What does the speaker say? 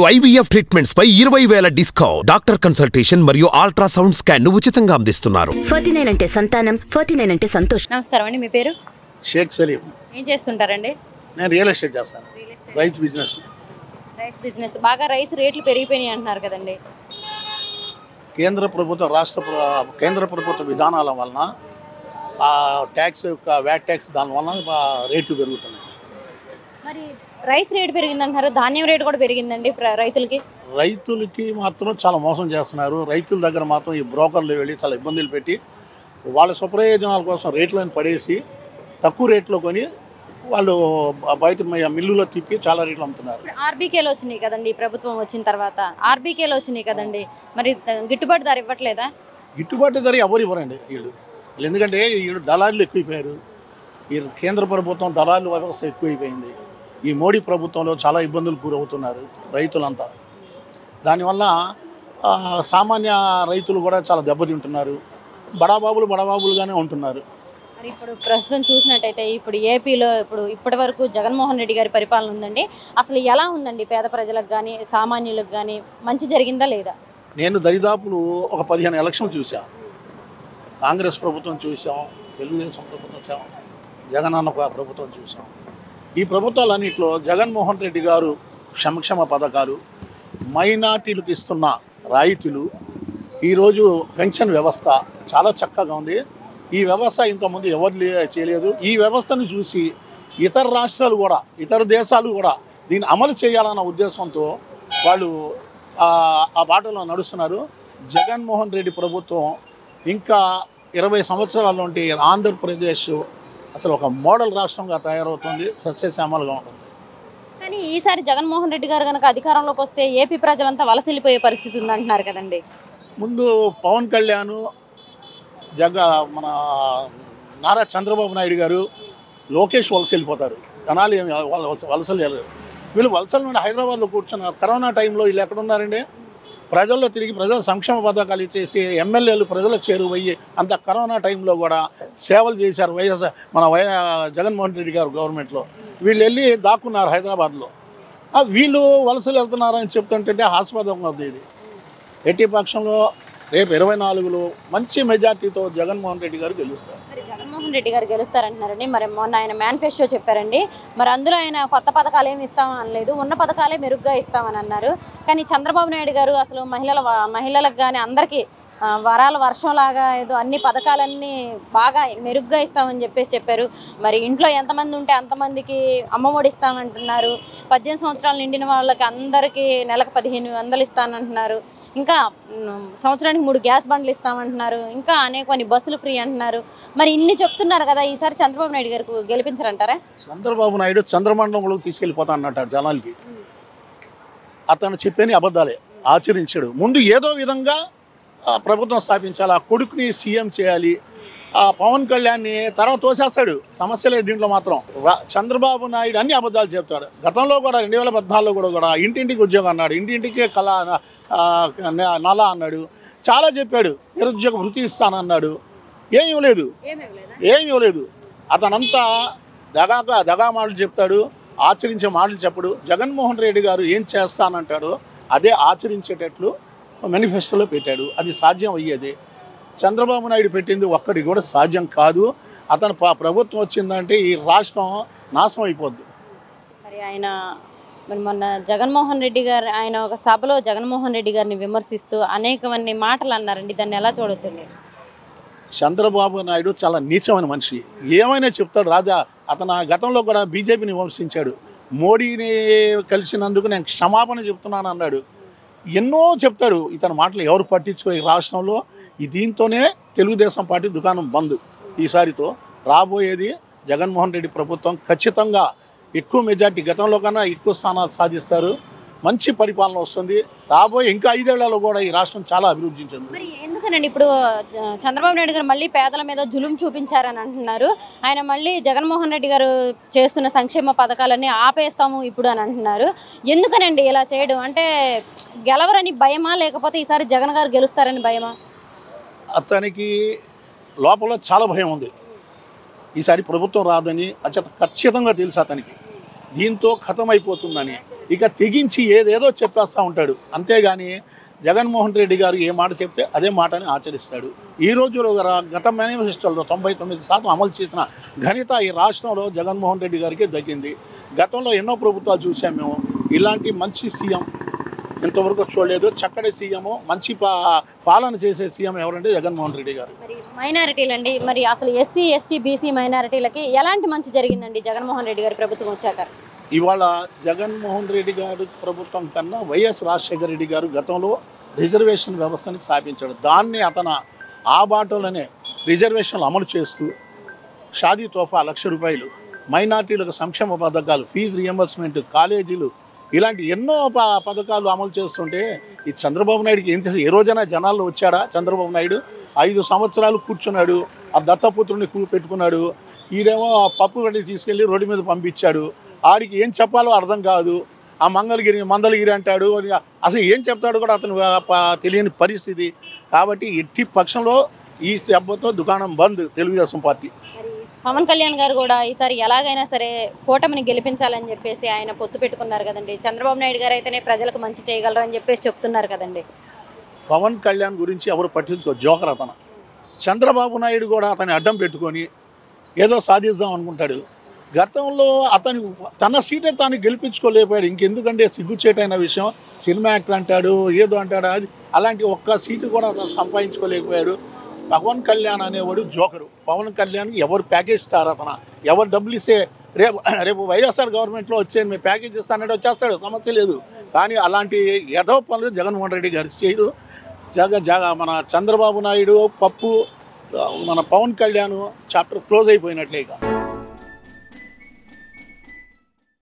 IVF treatments పై ఇరవై వేల డిస్కౌంట్. డాక్టర్ కన్సల్టేషన్ మరియు అల్ట్రాసౌండ్ స్కాన్ ఉచితంగా అందిస్తున్నారు. ఫార్టీ నైన్ అంటే సంతానం ఫార్టీ నైన్ అంటే సంతోషం. నమస్కారం అండి మీ పేరు? షేక్ సలీం. ఏం చేస్తుంటారండి? నేను రియల్ ఎస్టేట్ చేస్తాను. రైతు బిజినెస్. Rice business. బాగా రైస్ రేట్లు పెరిగిపోయినాయి అంటున్నారు కదండి. కేంద్ర ప్రభుత్వ రాష్ట్ర కేంద్ర ప్రభుత్వ విధానాల వలన ఆ ట్యాక్స్ యొక్క వ్యాట్ ట్యాక్స్ దాని వలన రేట్లు పెరుగుతున్నాయి. మరి రైస్ రేటు పెరిగింది అంటున్నారు ధాన్యం రేటు కూడా పెరిగిందండి ప్ర- రైతులకి. రైతులకి మాత్రం చాలా మోసం చేస్తున్నారు. రైతుల దగ్గర మాత్రం ఈ బ్రోకర్లు వెళ్ళి చాలా ఇబ్బందులు పెట్టి వాళ్ళ స్వప్రయోజనాల కోసం రేట్లను పడేసి తక్కువ రేట్లో కొని వాళ్ళు బయట మిల్లులో తిప్పి చాలా రేట్లు అమ్ముతున్నారు. ఆర్బీకేలో వచ్చినాయి కదండి ప్రభుత్వం వచ్చిన తర్వాత. ఆర్బీకేలో వచ్చినాయి కదండి. మరి గిట్టుబాటు ధర ఇవ్వట్లేదా? గిట్టుబాటు ధర ఎవరు ఇవ్వరండి వీళ్ళు. వీళ్ళు ఎందుకంటే వీళ్ళు దళారులు ఎక్కువైపోయారు. ఈ కేంద్ర ప్రభుత్వం దళారుల వ్యవస్థ ఎక్కువైపోయింది. ఈ మోడీ ప్రభుత్వంలో చాలా ఇబ్బందులు గురవుతున్నారు రైతులంతా. దానివల్ల సామాన్య రైతులు కూడా చాలా దెబ్బతింటున్నారు. బడాబాబులు బడాబాబులుగానే ఉంటున్నారు. మరి ఇప్పుడు ప్రస్తుతం చూసినట్టయితే ఇప్పుడు ఏపీలో ఇప్పుడు ఇప్పటి వరకు జగన్మోహన్ రెడ్డి గారి పరిపాలన ఉందండి. అసలు ఎలా ఉందండి పేద ప్రజలకు కానీ సామాన్యులకు కానీ మంచి జరిగిందా లేదా? నేను దరిదాపులు ఒక పదిహేను ఎలక్షన్లు చూసా కాంగ్రెస్ ప్రభుత్వం చూసాం తెలుగుదేశం ప్రభుత్వం చూసాం జగనన్న ప్ర- ప్రభుత్వం చూసాం ఈ ప్రభుత్వాలన్నింటిలో జగన్మోహన్ రెడ్డి గారు సంక్షేమ పథకాలు మైనార్టీలకు ఇస్తున్న రాయితీలు ఈరోజు పెన్షన్ వ్యవస్థ చాలా చక్కగా ఉంది. ఈ వ్యవస్థ ఇంతకుముందు ఎవరు చేయలేదు. ఈ వ్యవస్థను చూసి ఇతర రాష్ట్రాలు కూడా ఇతర దేశాలు కూడా దీన్ని అమలు చేయాలన్న ఉద్దేశంతో వాళ్ళు ఆ ఆ బాటలో నడుస్తున్నారు. జగన్మోహన్ రెడ్డి ప్రభుత్వం ఇంకా ఇరవై సంవత్సరాల నుండి ఆంధ్రప్రదేశ్ అసలు ఒక మోడల్ రాష్ట్రంగా తయారవుతుంది సస్యశ్యామలుగా ఉంటుంది. కానీ ఈసారి జగన్మోహన్ రెడ్డి గారు కనుక అధికారంలోకి వస్తే ఏపీ ప్రజలంతా వలసెళ్ళిపోయే పరిస్థితి ఉందంటున్నారు కదండి. ముందు పవన్ కళ్యాణ్ జగ మన నారా చంద్రబాబు నాయుడు గారు లోకేష్ వలస వెళ్ళిపోతారు జనాలు వలసలు వీళ్ళు వలసల నుండి హైదరాబాద్లో కూర్చున్నారు కరోనా టైంలో వీళ్ళు ఎక్కడున్నారండి? ప్రజల్లో తిరిగి ప్రజల సంక్షేమ పథకాలు ఇచ్చేసి ఎమ్మెల్యేలు ప్రజలకు చేరువయ్యి అంత కరోనా టైంలో కూడా సేవలు చేశారు వైఎస్ మన వై జగన్మోహన్ రెడ్డి గారు గవర్నమెంట్లో. వీళ్ళు వెళ్ళి దాక్కున్నారు హైదరాబాద్లో. వీళ్ళు వలసలు వెళ్తున్నారని చెప్తుంటే హాస్పదం అవుతుంది ఇది. ఎట్టి పక్షంలో రేపు ఇరవై నాలుగులో మంచి మెజార్టీతో జగన్మోహన్ రెడ్డి గారు గెలుస్తారు. మరి జగన్మోహన్ రెడ్డి గారు గెలుస్తారంటున్నారండి మరి మొన్న ఆయన మేనిఫెస్టో చెప్పారండి. మరి అందులో ఆయన కొత్త పథకాలు ఏమి ఇస్తామని అనలేదు. ఉన్న పథకాలే మెరుగ్గా ఇస్తామని అన్నారు. కానీ చంద్రబాబు నాయుడు గారు అసలు మహిళల మహిళలకు కానీ అందరికీ వరాల వర్షంలాగా ఏదో అన్ని పథకాలన్నీ బాగా మెరుగ్గా ఇస్తామని చెప్పేసి చెప్పారు. మరి ఇంట్లో ఎంతమంది ఉంటే అంతమందికి అమ్మఒడి ఇస్తామంటున్నారు పద్దెనిమిది సంవత్సరాలు నిండిన వాళ్ళకి అందరికీ నెలకు పదిహేను వందలు ఇస్తానంటున్నారు. ఇంకా సంవత్సరానికి మూడు గ్యాస్ బండ్లు ఇస్తామంటున్నారు. ఇంకా అనేక కొన్ని బస్సులు ఫ్రీ అంటున్నారు. మరి ఇన్ని చెప్తున్నారు కదా ఈసారి చంద్రబాబు నాయుడు గారికి గెలిపించారంటారా? చంద్రబాబు నాయుడు చంద్రమండలంలో తీసుకెళ్ళిపోతా అన్నట్టు జనాలకి. అతను చెప్పేని అబద్ధాలే ఆచరించాడు. ముందు ఏదో విధంగా ప్రభుత్వం స్థాపించాలి ఆ కొడుకుని సీఎం చేయాలి. ఆ పవన్ కళ్యాణ్ని తర్వాత తోసేస్తాడు. సమస్య లేదు దీంట్లో మాత్రం. చంద్రబాబు నాయుడు అన్ని అబద్ధాలు చెప్తాడు. గతంలో కూడా రెండు వేల పద్నాలుగులో కూడా కూడా ఇంటింటికి ఉద్యోగం అన్నాడు. ఇంటింటికి కళ నల అన్నాడు. చాలా చెప్పాడు. నిరుద్యోగ వృత్తి ఇస్తానన్నాడు ఏం ఇవ్వలేదు. ఏం ఇవ్వలేదు? అతనంతా దగాగా దగా మాటలు చెప్తాడు. ఆచరించే మాటలు చెప్పడు. జగన్మోహన్ రెడ్డి గారు ఏం చేస్తానంటాడో అదే ఆచరించేటట్లు మేనిఫెస్టోలో పెట్టాడు. అది సాధ్యం అయ్యేది. చంద్రబాబు నాయుడు పెట్టింది ఒక్కడి కూడా సాధ్యం కాదు. అతను ప్రభుత్వం వచ్చిందంటే ఈ రాష్ట్రం నాశనం అయిపోద్ది. మరి ఆయన మరి మొన్న జగన్మోహన్ రెడ్డి గారు ఆయన ఒక సభలో జగన్మోహన్ రెడ్డి గారిని విమర్శిస్తూ అనేకమంది మాటలు అన్నారండి. దాన్ని ఎలా చూడొచ్చండి చంద్రబాబు నాయుడు చాలా నీచమైన మనిషి. ఏమైనా చెప్తాడు. రాజా అతను గతంలో కూడా బీజేపీని విమర్శించాడు. మోడీని కలిసినందుకు నేను క్షమాపణ చెప్తున్నాను అన్నాడు. ఎన్నో చెప్తారు ఇతని మాటలు ఎవరు పట్టించుకో ఈ రాష్ట్రంలో. ఈ దీంతోనే తెలుగుదేశం పార్టీ దుకాణం బంద్. ఈసారితో రాబోయేది జగన్మోహన్ రెడ్డి ప్రభుత్వం ఖచ్చితంగా ఎక్కువ మెజార్టీ గతంలో కన్నా ఎక్కువ స్థానాలు సాధిస్తారు. మంచి పరిపాలన వస్తుంది. రాబోయే ఇంకా ఐదేళ్ళలో కూడా ఈ రాష్ట్రం చాలా అభివృద్ధి చెందుతుంది. మరి ఎందుకనండి ఇప్పుడు చంద్రబాబు నాయుడు గారు మళ్ళీ పేదల మీద జులుం చూపించారని అంటున్నారు. ఆయన మళ్ళీ జగన్మోహన్ రెడ్డి గారు చేస్తున్న సంక్షేమ పథకాలన్నీ ఆపేస్తాము ఇప్పుడు అని అంటున్నారు. ఎందుకనండి ఇలా చేయడం? అంటే గెలవరని భయమా? లేకపోతే ఈసారి జగన్ గారు గెలుస్తారని భయమా? అతనికి లోపల చాలా భయం ఉంది. ఈసారి ప్రభుత్వం రాదని అత్యంత ఖచ్చితంగా తెలుసు అతనికి. దీంతో అయిపోతుందని ఇక తెగించి ఏదేదో చెప్పేస్తూ ఉంటాడు. అంతేగాని జగన్మోహన్ రెడ్డి గారు ఏ మాట చెప్తే అదే మాటని ఆచరిస్తాడు. ఈ రోజులో గత మేనిఫెస్టోలో తొంభై తొమ్మిది శాతం అమలు చేసిన ఘనత ఈ రాష్ట్రంలో జగన్మోహన్ రెడ్డి గారికి దక్కింది. గతంలో ఎన్నో ప్రభుత్వాలు చూసాం మేము. ఇలాంటి మంచి సీఎం ఇంతవరకు చూడలేదు. చక్కటి సీఎం మంచి పా పాలన చేసే సీఎం ఎవరంటే జగన్మోహన్ రెడ్డి గారు. మైనారిటీలు అండి మరి అసలు ఎస్సీ ఎస్టీ బీసీ మైనారిటీలకి ఎలాంటి మంచి జరిగిందండి జగన్మోహన్ రెడ్డి గారు ప్రభుత్వం వచ్చాక? ఇవాళ జగన్మోహన్ రెడ్డి గారి ప్రభుత్వం కన్నా వైఎస్ రాజశేఖర రెడ్డి గారు గతంలో రిజర్వేషన్ వ్యవస్థని స్థాపించాడు. దాన్ని అతను ఆ బాటలోనే రిజర్వేషన్లు అమలు చేస్తూ షాదీ తోఫా లక్ష రూపాయలు మైనార్టీలకు సంక్షేమ పథకాలు ఫీజు రియంబర్స్మెంట్ కాలేజీలు ఇలాంటి ఎన్నో ప- పథకాలు అమలు చేస్తుంటే ఈ చంద్రబాబు నాయుడుకి ఏం చేసి ఏ రోజైనా జనాల్లో వచ్చాడా చంద్రబాబు నాయుడు? ఐదు సంవత్సరాలు కూర్చున్నాడు ఆ దత్తపుత్రుని కూ పెట్టుకున్నాడు ఈడేమో ఆ పప్పు గడ్డి తీసుకెళ్ళి రోడ్డు మీద పంపించాడు ఆడికి ఏం చెప్పాలో అర్థం కాదు. ఆ మంగళగిరి మందలగిరి అంటాడు అసలు ఏం చెప్తాడు కూడా అతను తెలియని పరిస్థితి. కాబట్టి ఎట్టి పక్షంలో ఈ దెబ్బతో దుకాణం బంద్ తెలుగుదేశం పార్టీ. పవన్ కళ్యాణ్ గారు కూడా ఈసారి ఎలాగైనా సరే కూటమిని గెలిపించాలని చెప్పేసి ఆయన పొత్తు పెట్టుకున్నారు కదండి. చంద్రబాబు నాయుడు గారు అయితేనే ప్రజలకు మంచి చేయగలరు అని చెప్పేసి చెప్తున్నారు కదండి. పవన్ కళ్యాణ్ గురించి ఎవరు పట్టించుకో జోకర్ అతను. చంద్రబాబు నాయుడు కూడా అతన్ని అడ్డం పెట్టుకొని ఏదో సాధిద్దాం అనుకుంటాడు. గతంలో అతని తన సీటే తాను గెలిపించుకోలేకపోయాడు. ఇంకెందుకంటే సిగ్గుచేటైన విషయం. సినిమా యాక్టర్ అంటాడు ఏదో అంటాడు అది అలాంటి ఒక్క సీటు కూడా అతను సంపాదించుకోలేకపోయాడు. పవన్ కళ్యాణ్ అనేవాడు జోకరు. పవన్ కళ్యాణ్ ఎవరు ప్యాకేజ్ ఇస్తారు అతను? ఎవరు డబ్బులు ఇస్తే రేపు రేపు వైఎస్ఆర్ గవర్నమెంట్లో వచ్చే మేము ప్యాకేజ్ ఇస్తానంటే వచ్చేస్తాడు సమస్య లేదు. కానీ అలాంటి యథో పనులు జగన్మోహన్ రెడ్డి గారు చేయరు. జగ జగ మన చంద్రబాబు నాయుడు పప్పు మన పవన్ కళ్యాణ్ చాప్టర్ క్లోజ్ అయిపోయినట్లే ఇక.